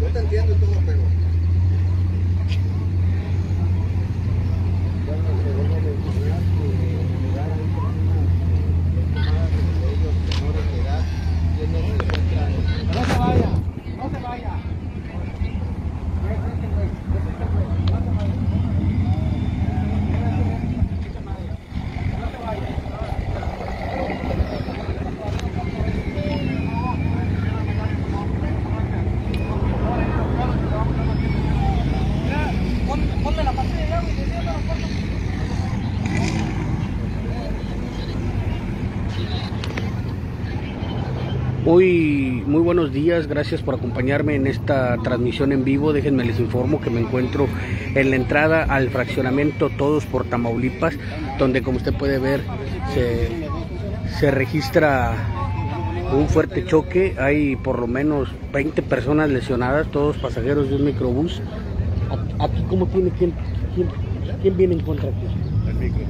Yo te entiendo y todo, pero No se vaya, no se vaya. Ponme la pastilla de agua y decía, no, Muy, muy buenos días, gracias por acompañarme en esta transmisión en vivo. Déjenme les informo que me encuentro en la entrada al fraccionamiento Todos por Tamaulipas, donde como usted puede ver se, se registra un fuerte choque. Hay por lo menos 20 personas lesionadas, todos pasajeros de un microbús. Aquí, ¿cómo tiene quién, quién, quién viene en contra aquí? el micro.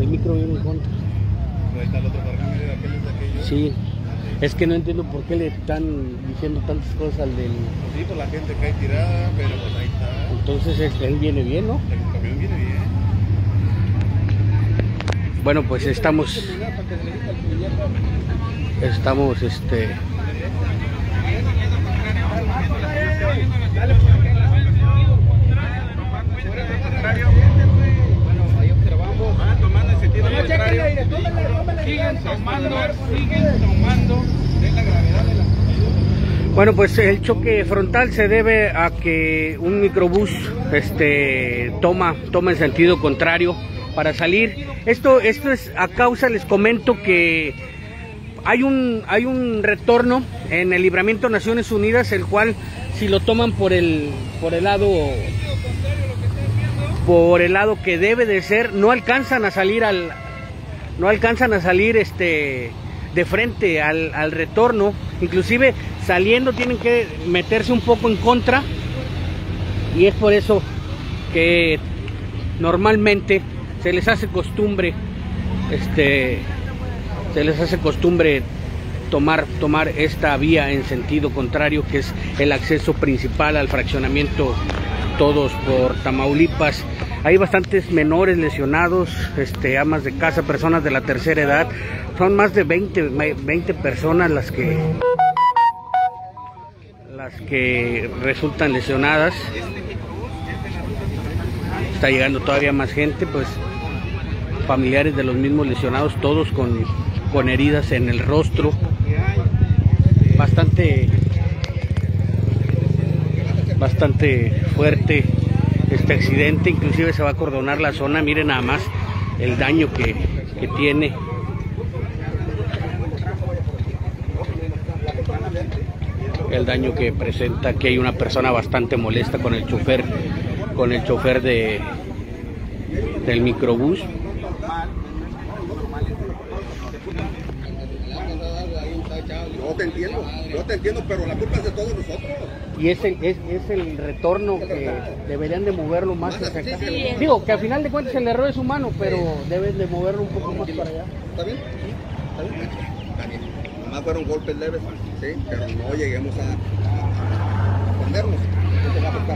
El micro viene en contra. Ahí está el otro aquel es de aquellos. Sí, es que no entiendo por qué le están diciendo tantas cosas al del. Sí, pues la gente cae tirada, pero pues ahí está. Entonces es- él viene bien, ¿no? El camión viene bien. Bueno, pues estamos. Estamos, este. ahí observamos. tomando en sentido contrario. Siguen tomando, siguen tomando de la gravedad de la Bueno, pues el choque frontal se debe a que un microbús este, toma, toma en sentido contrario para salir. Esto, esto es a causa, les comento que hay un, hay un retorno en el libramiento Naciones Unidas, el cual si lo toman por el, por el lado por el lado que debe de ser, no alcanzan a salir al, no alcanzan a salir este de frente al, al retorno, inclusive saliendo tienen que meterse un poco en contra y es por eso que normalmente se les hace costumbre este se les hace costumbre tomar tomar esta vía en sentido contrario que es el acceso principal al fraccionamiento todos por Tamaulipas hay bastantes menores lesionados, este, amas de casa, personas de la tercera edad. Son más de 20, 20 personas las que que resultan lesionadas. Está llegando todavía más gente, pues familiares de los mismos lesionados, todos con, con heridas en el rostro. Bastante bastante fuerte este accidente, inclusive se va a cordonar la zona, miren nada más el daño que, que tiene. El daño que presenta, que hay una persona bastante molesta con el chofer, con el chofer de del microbús. Yo te entiendo, yo te entiendo, pero la culpa es de todos nosotros. Y es el, es, es el retorno que deberían de moverlo más hacia acá. Digo, que al final de cuentas el error es humano, pero deben de moverlo un poco más para allá. ¿Está bien? ¿Está bien? Está bien. Fueron golpes leves, pero no lleguemos a, ponernos.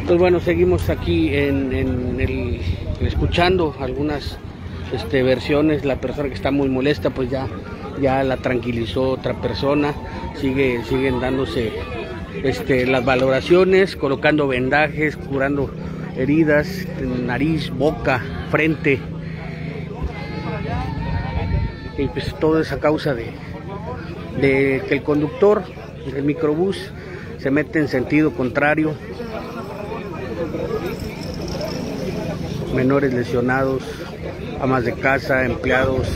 Pues bueno, seguimos aquí en, en el, escuchando algunas este, versiones. La persona que está muy molesta, pues ya, ya la tranquilizó otra persona. Sigue, siguen dándose este, las valoraciones, colocando vendajes, curando heridas, nariz, boca, frente. Y pues todo es a causa de, de que el conductor del microbús se mete en sentido contrario. Menores lesionados, amas de casa, empleados.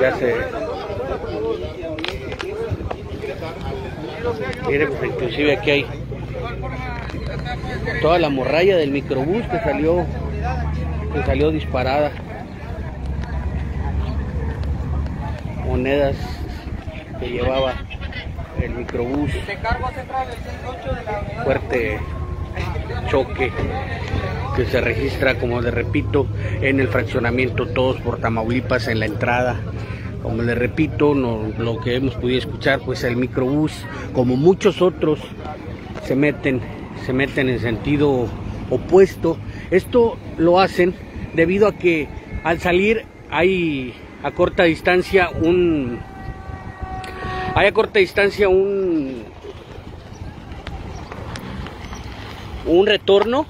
Ya se. Miren, pues inclusive aquí hay toda la morralla del microbús que salió, que salió disparada. Monedas que llevaba el microbús. Fuerte choque que se registra, como le repito, en el fraccionamiento Todos por Tamaulipas en la entrada. Como le repito, lo que hemos podido escuchar, pues el microbús, como muchos otros, se meten, se meten en sentido opuesto. Esto lo hacen debido a que al salir hay a corta distancia un hay a corta distancia un un retorno.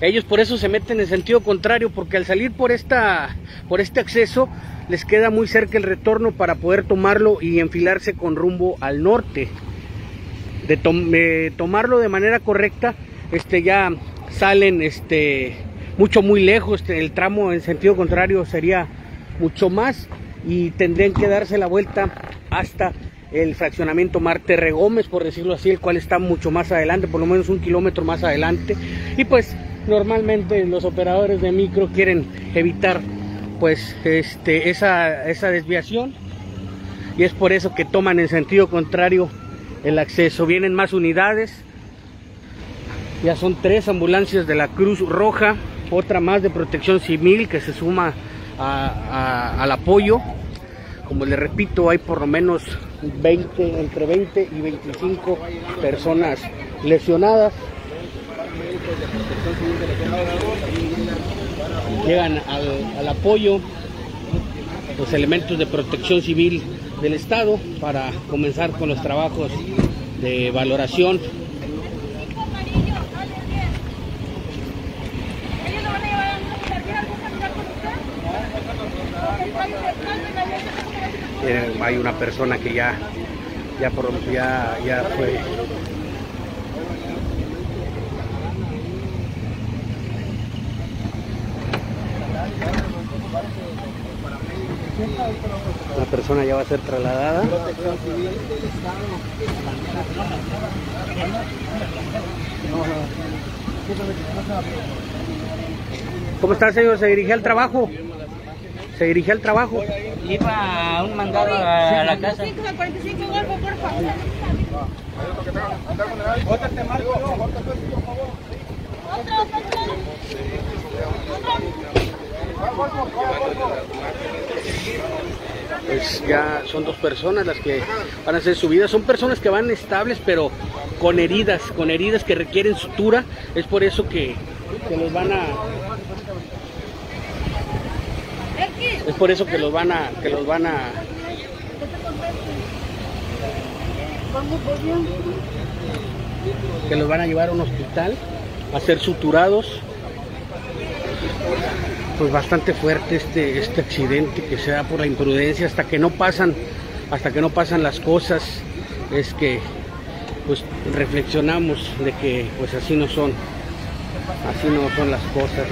Ellos por eso se meten en sentido contrario porque al salir por esta por este acceso les queda muy cerca el retorno para poder tomarlo y enfilarse con rumbo al norte. De, tomarlo de manera correcta este ya salen este mucho muy lejos este, el tramo en sentido contrario sería mucho más y tendrían que darse la vuelta hasta el fraccionamiento Marte Regómez, por decirlo así, el cual está mucho más adelante, por lo menos un kilómetro más adelante. Y pues normalmente los operadores de micro quieren evitar pues este, esa, esa desviación y es por eso que toman en sentido contrario el acceso. Vienen más unidades, ya son tres ambulancias de la Cruz Roja, otra más de protección civil que se suma al apoyo. Como les repito, hay por lo menos 20, entre 20 y 25 personas lesionadas. Llegan al, al apoyo los elementos de protección civil del Estado para comenzar con los trabajos de valoración Eh, hay una persona que ya ya por ya, ya fue la persona ya va a ser trasladada ¿Cómo está señor? ¿Se dirige al trabajo? ¿Se dirige al trabajo? Iba a un mandado a la casa. 45 Golfo, por favor. Otro, otro. pues ya son dos personas las que van a hacer su vida. Son personas que van estables, pero con heridas, con heridas que requieren sutura. Es por eso que, que los van a. Es por eso que los van a, que los van a. Que los van a llevar a un hospital a ser suturados. Pues bastante fuerte este, este accidente que se da por la imprudencia hasta que no pasan, hasta que no pasan las cosas, es que pues reflexionamos de que pues así no son, así no son las cosas.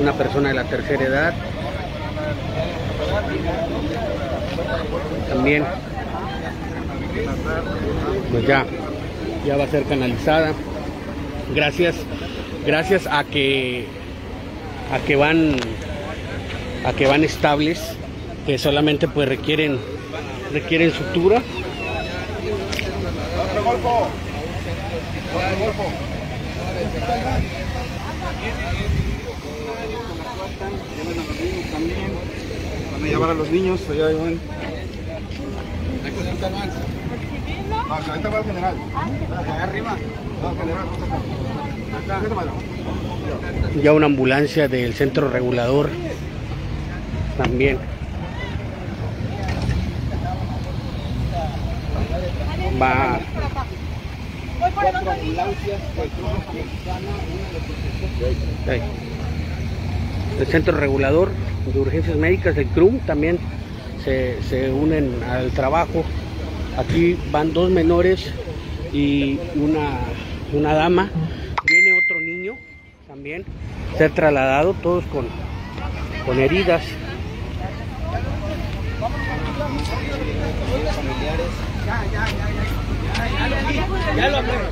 Una persona de la tercera edad. También pues ya ya va a ser canalizada. Gracias gracias a que a que van a que van estables que solamente pues requieren requieren sutura Van a llevar a los niños, allá van. No, ahorita va el general. Allá arriba. General. ya una ambulancia del centro regulador también va. El centro regulador de urgencias médicas del CRUM también se, se unen al trabajo. Aquí van dos menores y una, una dama. Viene otro niño también ser trasladado todos con, con heridas. Ya lo aprendí.